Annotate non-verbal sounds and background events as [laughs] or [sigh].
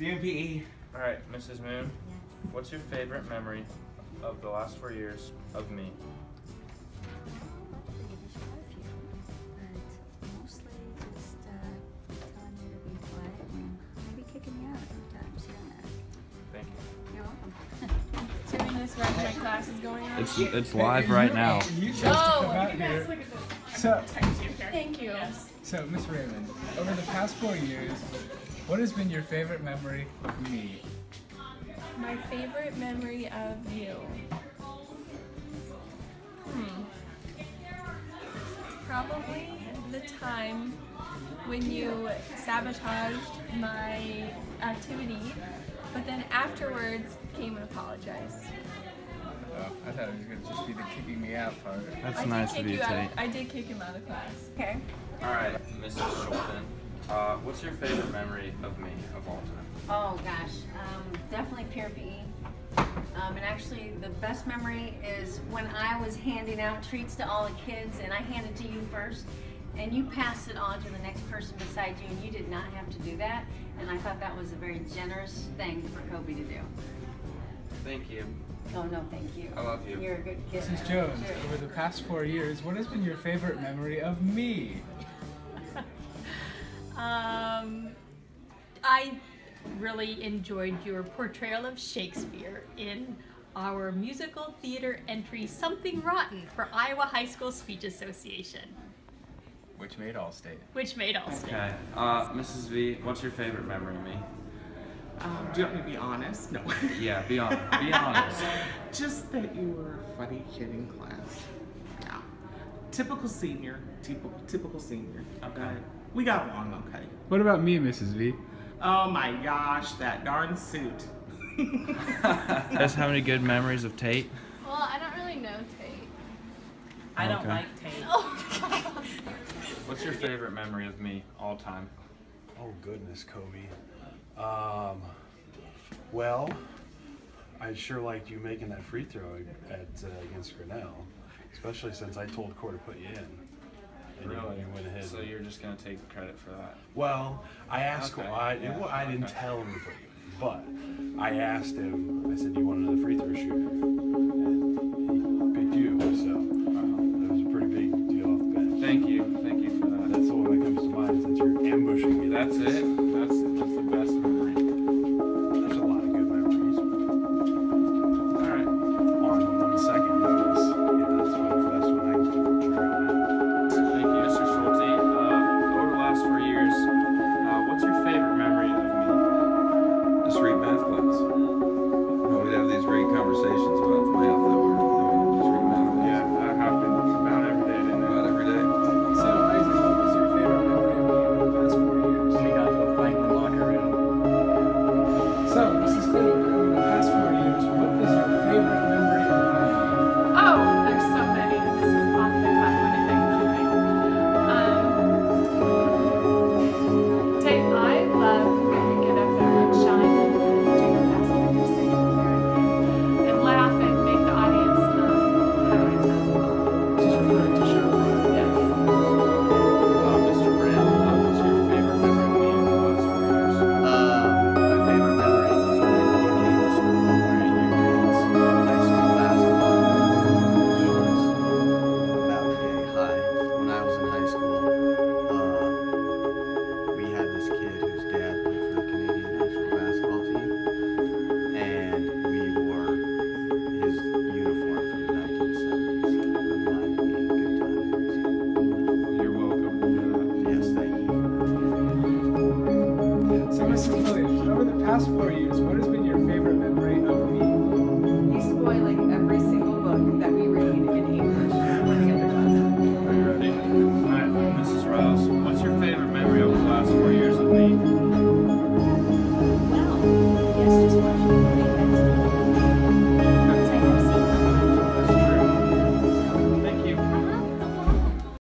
DMPE. All right, Mrs. Moon, what's your favorite memory of the last four years of me? Mostly just uh, telling you to be quiet and maybe kicking me out a few times here and there. Thank you. You're welcome. [laughs] Doing this right when my class is going on. It's it's live right now. You chose Oh, to come out here. look at this. So, Thank you. so Miss Raymond, over the past four years, what has been your favorite memory of me? My favorite memory of you. Hmm. Probably the time when you sabotaged my activity, but then afterwards came and apologized. Oh, I thought it was gonna just be the kicking me out part. That's I nice of you, you Tate. I did kick him out of class. Okay. All right, Mrs. Shulton, uh, what's your favorite memory of me of all time? Oh gosh, um, definitely peer PE. Um, and actually, the best memory is when I was handing out treats to all the kids, and I handed to you first, and you passed it on to the next person beside you, and you did not have to do that. And I thought that was a very generous thing for Kobe to do. Thank you. Oh no, thank you. I love you. You're a good kid. Mrs. Jones, Sure. over the past four years, what has been your favorite memory of me? Um, I really enjoyed your portrayal of Shakespeare in our musical theater entry Something Rotten for Iowa High School Speech Association, Which made Allstate. which made all state. Okay, uh, Mrs. V, what's your favorite memory of me? Um, do you want me to be honest? No. Yeah, be honest. [laughs] Be honest. Just that you were a funny kid in class. Yeah. Typical senior. Typical, typical senior. Okay. We got along okay. What about me, Mrs. V? Oh my gosh, that darn suit. You guys have any good memories of Tate? Well, I don't really know Tate. I don't Okay. like Tate. Oh, What's your favorite memory of me all time? Oh goodness, Kobe. Um, well, I sure liked you making that free throw at uh, against Grinnell, especially since I told Core to put you in. And Really? you went ahead. So you're just gonna take credit for that? Well, I asked. Okay, I, yeah, well, I didn't okay. tell him to put you but I asked him. I said, "Do you want another free throw shooter?" And he picked you. So uh-huh. it was a pretty big deal off the bat. Thank you. Thank you for that. That's the one that comes to mind since you're ambushing me. That's it. So, Mrs. Williams, over the past four years, what has been your favorite memory of me? You spoiling every single book that we read in English when we get to class. Are you ready? All right, Mrs. Rouse, what's your favorite memory over the last four years of me? Well, yes, just watching